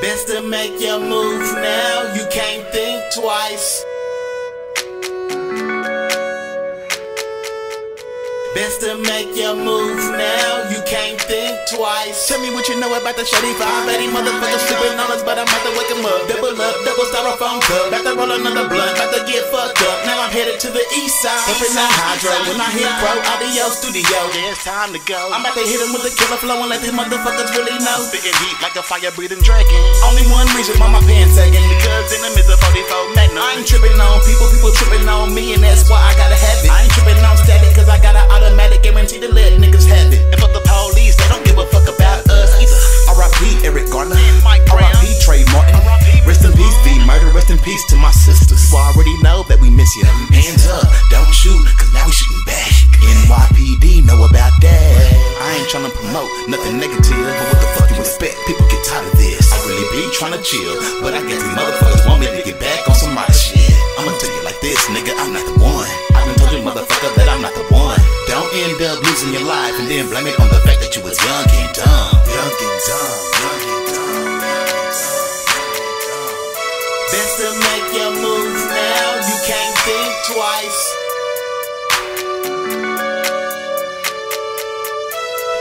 Best to make your moves now, you can't think twice. Best to make your moves now, you can't think twice. Tell me what you know about the shady five. These motherfuckers sleeping on us, but I'm about to wake 'em up. Double up, double styrofoam cup. About to roll another blunt, about to get to the east side. Up in that hydro, when I hit Cro Audio Studio. Yeah, it's time to go. I'm about to hit hit 'em with the killer flow and let these motherfuckers really know. Spitting heat like a fire breathing dragon. Only one reason why my pants sagging. Because in the midst of 44 Magnum. I ain't tripping on people, people tripping on me, and that's why I gotta have it. I ain't tripping on static, cause I got an automatic guarantee to let niggas have it. And fuck the police, they don't give a fuck about us either. R.I.P. Eric Garner. Mike Brown. R.I.P. Trey Martin. Rest in peace, V Murder. Rest in peace to my sisters. Promote nothing negative, but what the fuck you expect? People get tired of this. I really be tryna chill, but I guess these motherfuckers want me to get back on some other shit. I'ma tell you like this, nigga, I'm not the one. I done told you, motherfucker, that I'm not the one. Don't end up losing your life and then blame it on the fact that you was young and dumb. Young and dumb, young and dumb. Best to make your moves now, you can't think twice.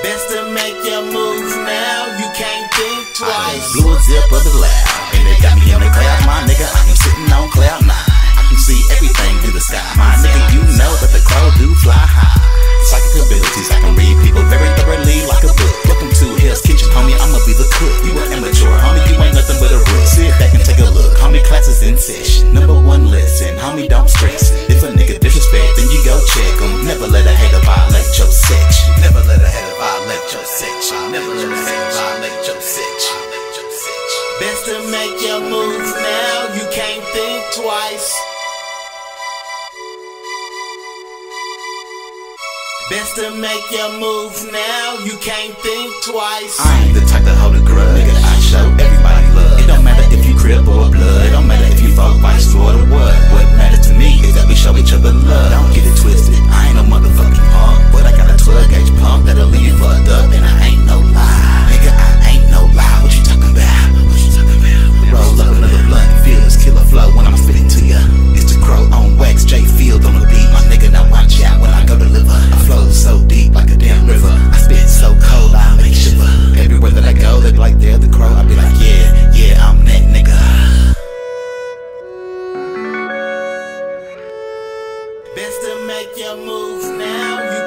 Best to make your moves now, you can't think I twice. blew a zip of the loud, and they got me in the cloud, my nigga. I am sitting on cloud nine. I can see everything through the sky, my nigga. You know that the crow do fly high. Psychic abilities, I can read people very thoroughly like a book. Welcome to Hell's Kitchen, homie. I'ma be the cook. You an amateur, homie. You ain't nothing but a rook. Sit back and take a look, homie. Classes in session. Number one lesson, homie. Don't stress. Best to make your moves now, you can't think twice. Best to make your moves now, you can't think twice. I ain't the type to hold a grudge. now. You